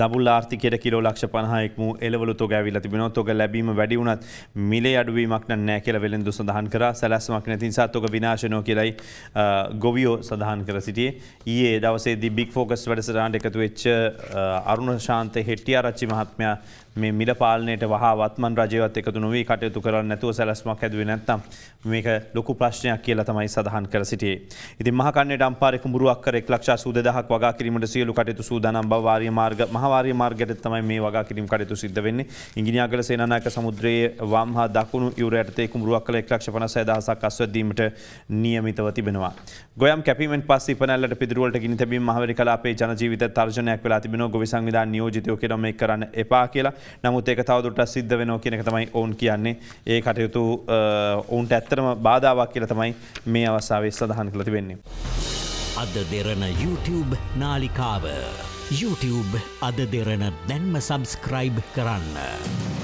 දබුල් ආර්ථිකයට kilo ලක්ෂ පණහයෙක්ම එලවලු තොග ඇවිල තිබෙන තොග ලැබීම වැඩි වුණත් මිලේ අඩුවීමක් නෑ කියල වෙළෙන්දු සඳහන් කර. සැලස්මක් නැතිනිසා තොක විනාශනෝ කියලයි ගොවියෝ සඳහන් කර සිටියේ. ඒ දවසේ බික් ෆෝකස් වැඩසරාන්ට එකතු වෙච්ච අරුණ ශාන්ත හෙටිය රච්චි මහත්මයා මේ මිල පාලනයට වහා වත්මන් රජයවත් එකතු නොවී කටයුතු කරන්න නැතුව සැලස්මක් හැදුව නැත්තම් මේක ලොකු ප්‍රශ්නයක් කියලා තමයි සඳහන් කර සිටියේ. ඉති මහකන්නේ ඩම්පාරෙක මුරුවක් එක් ලක්ෂ සූදහක් වගා කිරීමට සියලු කටයුතු සූදානම් බවාරය මාර්ග මහවාරය මාර්ගයට තමයි මේ වගා කිරීම කටයුතු සිද්ධ වෙන්නේ ඉංගිනියාගල සේනනායක සමුද්‍රයේ වම් හා දකුණු යුරයටතේ කුමරුවක් කළ එක් ලක්ෂ පනසය දහසක් අස්වදීමට නියමිතව තිබෙනවා. ගොයම් කැපීමෙන් පස් පනල්ලට පිදුරුවලට ගිනි තැබීම මහවරි කලාපේ ජනජීවිත තර්ජනයක් වෙලා තිබෙන ගොවි සංවිධාන නියෝජිතයෝ කියනම එක් කරන්න එපා කියලා නමුත් ඒක තවදුරට සිද්ධ වෙනෝ කියනක තමයි ඔවුන් කියන්නේ ඒ කටයුතු ඔවුන්ට ඇත්තරම බාධාවක් කියල තමයි මේ අවසාාවේ සඳහන් කළති වෙන්නේ. අද දෙරන YouTube නාලිකාව. YouTube අද දෙරන දැන්ම සබස්ක්‍රයිබ් කරන්න.